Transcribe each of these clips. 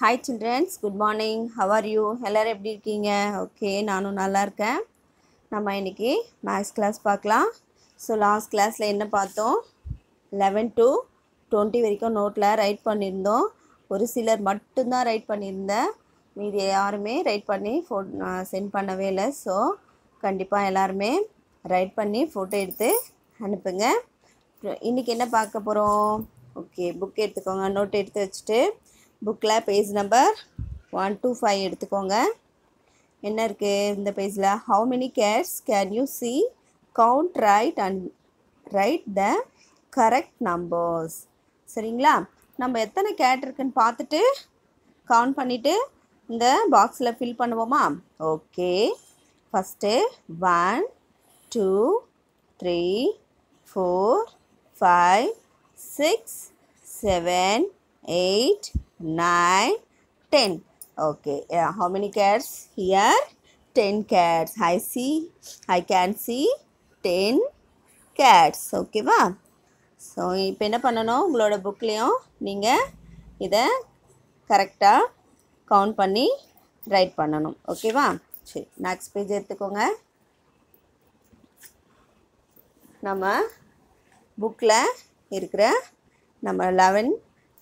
Hi childrens good morning how are you எல்லோரும் எப்படி இருக்கீங்க? ஓகே நானும் நல்லா இருக்கேன். நம்ம இன்னைக்கு மேக்ஸ் கிளாஸ் பார்க்கலாம். ஸோ லாஸ்ட் கிளாஸில் என்ன பார்த்தோம்? லெவன் டு டுவெண்ட்டி வரைக்கும் நோட்டில் ரைட் பண்ணியிருந்தோம். ஒரு சிலர் மட்டும்தான் ரைட் பண்ணியிருந்தேன் மீதி யாருமே ரைட் பண்ணி ஃபோ சென்ட் பண்ணவே இல்லை. ஸோ கண்டிப்பாக எல்லாருமே ரைட் பண்ணி ஃபோட்டோ எடுத்து அனுப்புங்க. இன்றைக்கி என்ன பார்க்க போகிறோம் ஓகே புக் எடுத்துக்கோங்க. நோட் எடுத்து வச்சுட்டு புக்கில் page number one two five எடுத்துக்கோங்க. என்ன இருக்குது இந்த பேஜில் how many cats can you see count right and right the correct numbers சரிங்களா? நம்ம எத்தனை கேட் இருக்குன்னு பார்த்துட்டு கவுண்ட் பண்ணிவிட்டு இந்த பாக்ஸில் ஃபில் பண்ணுவோமா? Okay first one two three four five six seven eight nine, ten. Okay, yeah. How many cats here? Ten cats. I see. I can see ten cats. ஓகேவா ஸோ இப்போ என்ன பண்ணணும் உங்களோட புக்லேயும் நீங்கள் இதை கரெக்டாக கவுண்ட் பண்ணி ரைட் பண்ணணும் ஓகேவா சரி நெக்ஸ்ட் பேஜ் எடுத்துக்கோங்க நம்ம புக்கில் இருக்கிற நம்ம லெவன்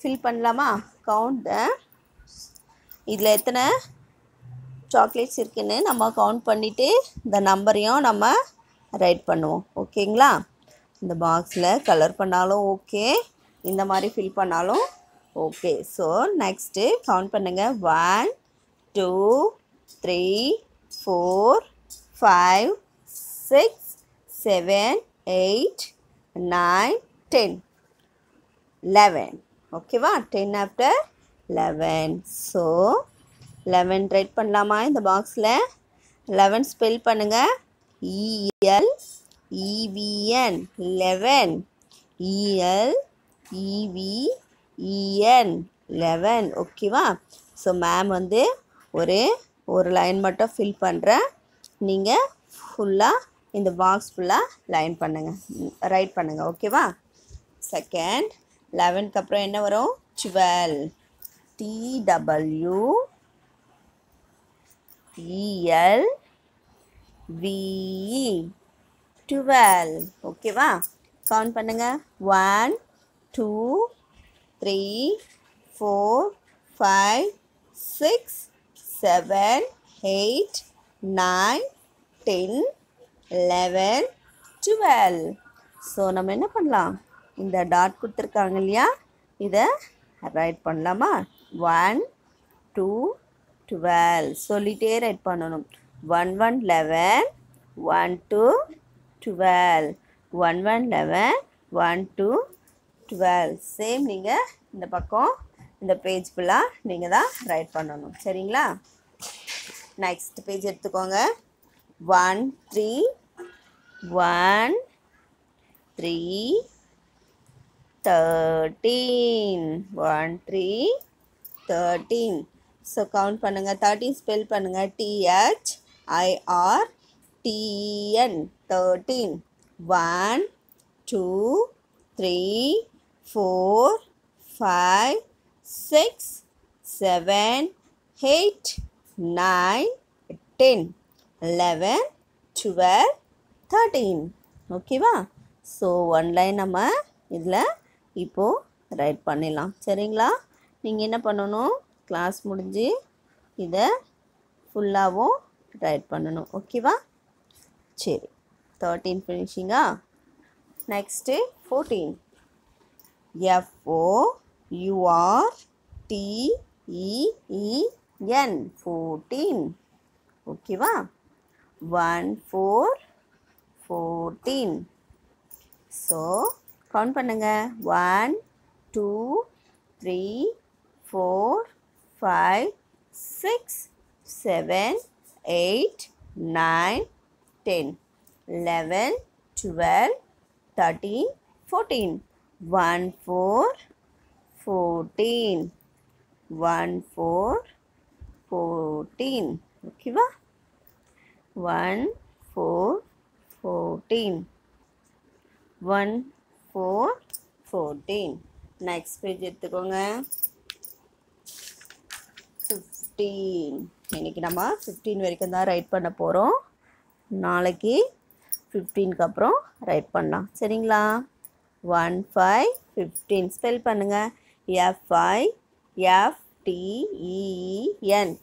ஃபில் பண்ணலாமா கவுண்ட் த இதில் எத்தனை சாக்லேட்ஸ் இருக்குன்னு நம்ம கவுண்ட் பண்ணிவிட்டு இந்த நம்பரையும் நம்ம ரைட் பண்ணுவோம். ஓகேங்களா? இந்த பாக்ஸில் கலர் பண்ணாலும் ஓகே இந்த மாதிரி ஃபில் பண்ணாலும் ஓகே ஸோ நெக்ஸ்ட்டு கவுண்ட் பண்ணுங்கள் one two three four five six seven eight nine ten eleven ஓகேவா? Ten after eleven so eleven right பண்ணலாமா இந்த பாக்ஸில் லெவன் ஸ்பெல் பண்ணுங்கள் E L E V N eleven E L E V E N eleven ஓகேவா? So ma'am வந்து ஒரு ஒரு line மட்டும் ஃபில் பண்ணுறேன் நீங்கள் ஃபுல்லாக இந்த பாக்ஸ் ஃபுல்லாக லைன் பண்ணுங்கள் ரைட் பண்ணுங்கள் ஓகேவா? செகண்ட் லெவன்க்கு அப்புறம் என்ன வரும்? Twelve T W E L V E twelve ஓகேவா கவுண்ட் பண்ணுங்கள் one two three four five six seven eight nine ten eleven twelve so நம்ம என்ன பண்ணலாம்? இந்த டாட் கொடுத்துருக்காங்க இல்லையா? இதை ரைட் பண்ணலாமா? ஒன் டூ டுவெல் சொல்லிகிட்டே ரைட் பண்ணணும். One one eleven one two twelve one one eleven one two twelve same நீங்கள் இந்த பக்கம் இந்த பேஜ் ஃபுல்லாக நீங்கள் தான் ரைட் பண்ணணும். சரிங்களா? நெக்ஸ்ட் பேஜ் எடுத்துக்கோங்க. One three one three thirteen one three thirteen so count பண்ணுங்கள் தேர்ட்டீன் ஸ்பெல் பண்ணுங்கள் T H I R T N thirteen one two three four five six seven eight nine ten eleven twelve thirteen ஓகேவா so one line நம்ம இதில் இப்போது right பண்ணிடலாம். சரிங்களா? நீங்கள் என்ன பண்ணணும்? கிளாஸ் முடிஞ்சு இதை ஃபுல்லாகவும் ரைட் பண்ணணும். ஓகேவா சரி. Thirteen ஃபினிஷிங்கா next fourteen F O U R T E E N fourteen ஓகேவா one four fourteen so count பண்ணுங்கள் one two three four five six seven eight nine ten eleven twelve thirteen fourteen one four fourteen one four fourteen ஓகேவா one four fourteen one four fourteen next page எடுத்துக்கோங்க. Fifteen இன்றைக்கி நம்ம fifteen வரைக்கும் தான் right பண்ண போகிறோம் நாளைக்கு ஃபிஃப்டீனுக்கு அப்புறம் ரைட் பண்ணலாம். சரிங்களா? ஒன் ஃபைவ் ஃபிஃப்டீன் ஸ்பெல் பண்ணுங்கள் F I F T E N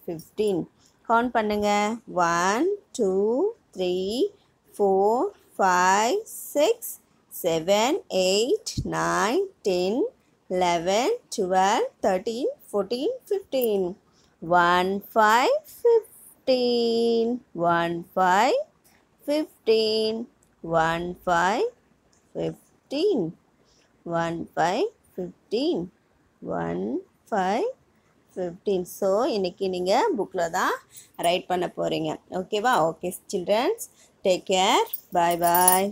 fifteen count பண்ணுங்கள் one two three four five six seven eight nine ten eleven twelve thirteen fourteen fifteen one five fifteen one five fifteen one five fifteen one five fifteen one five fifteen so இன்றைக்கி நீங்கள் புக்கில் தான் right பண்ண போகிறீங்க ஓகேவா okay childrens take care bye bye